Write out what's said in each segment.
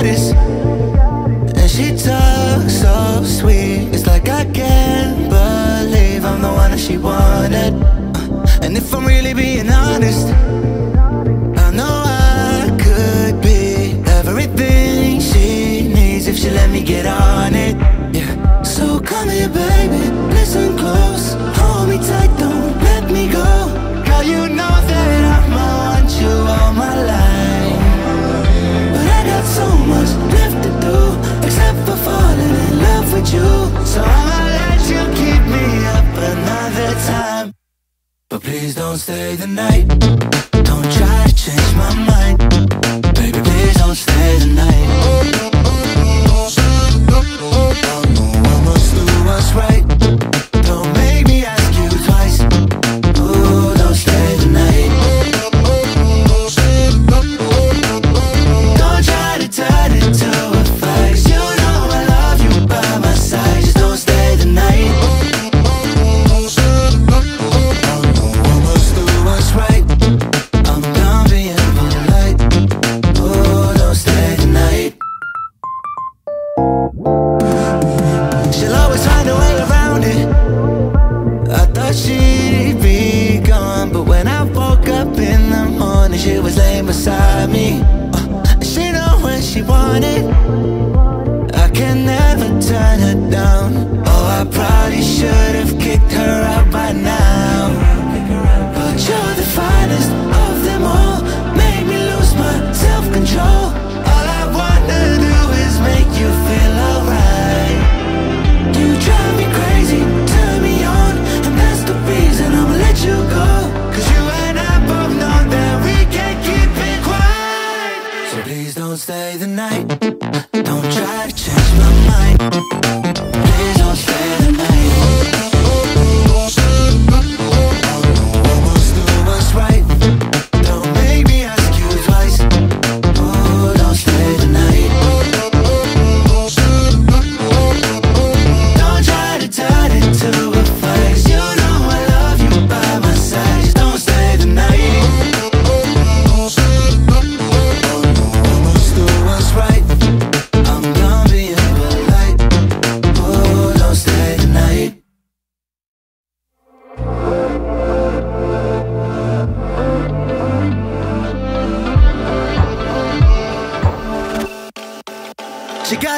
goddess. And she talks so sweet. It's like I can't believe I'm the one that she wanted. Uh, And if I'm really being honest, I know I could be everything she needs if she let me get on it. Yeah. So come here, baby. Listen close. Hold me tight, don't let me go. Girl, you know that I'ma want you all my life. To do Except for falling in love with you. So I'ma let you keep me up another time. But please don't stay the night. Don't try to change my mind. Baby, please don't stay the night always find a way around it. I thought she'd be gone, but when I woke up in the morning, she was laying beside me. Uh, she know when she wanted. I can never turn her down. Oh, I probably should have kicked her out by now.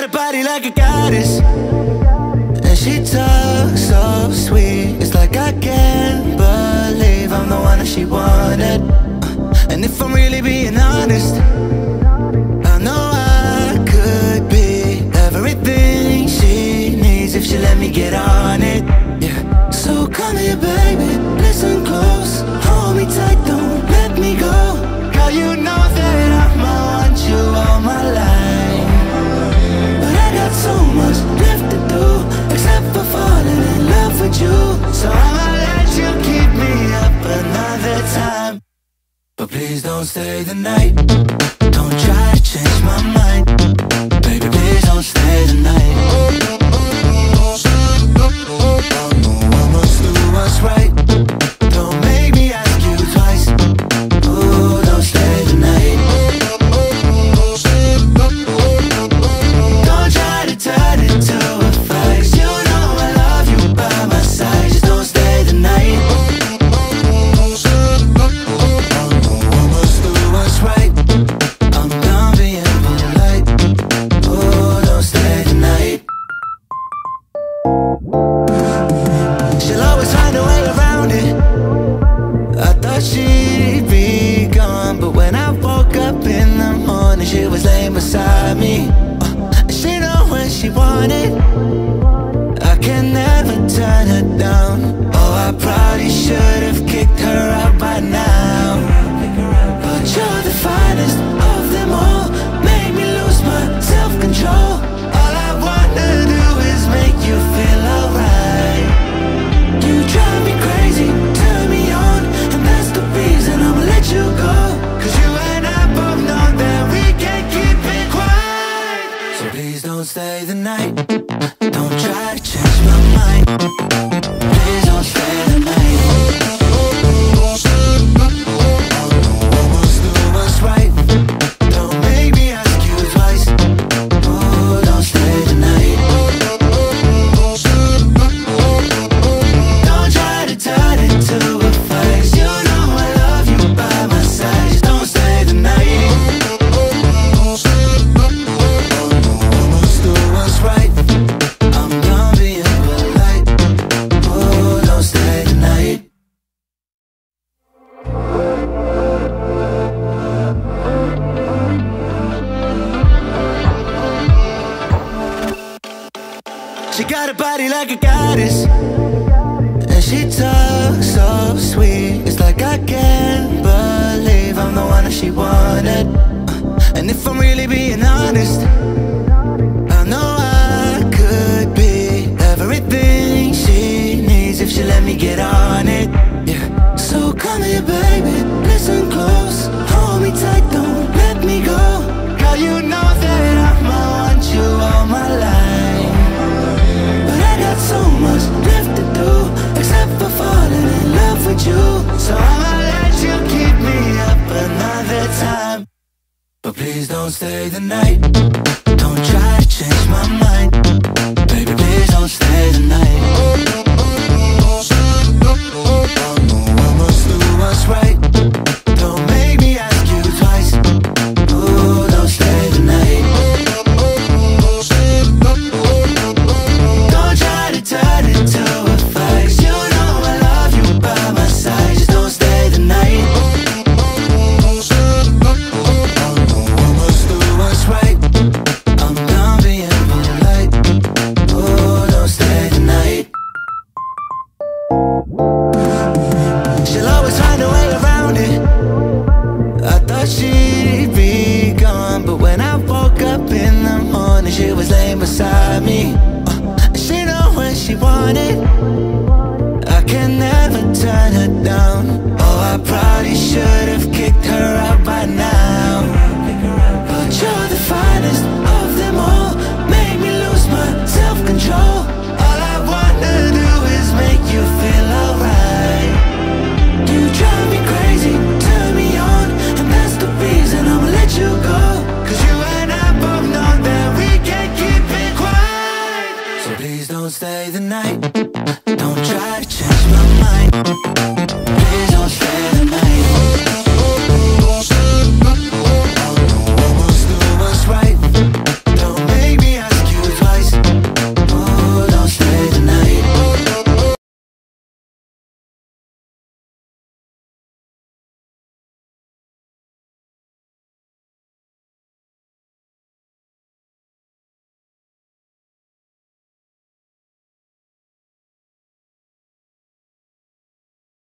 Got a body like a goddess. And she talks so sweet It's like I can't believe I'm the one that she wanted And if I'm really being honest But please don't stay the night. Don't try to change my mind. Baby, please don't stay the night she was laying beside me. Uh, she know when she want stay the night She got a body like a goddess. And she talks so sweet. It's like I can't believe I'm the one that she wanted. Uh, and if I'm really being honest you So I'ma let you keep me up another time But please don't stay the night Don't try to change my mind Baby, Please. She'll always find a way around it. I thought she'd be gone But when I woke up in the morning She was laying beside me. Uh, she knew what she wanted. thank you.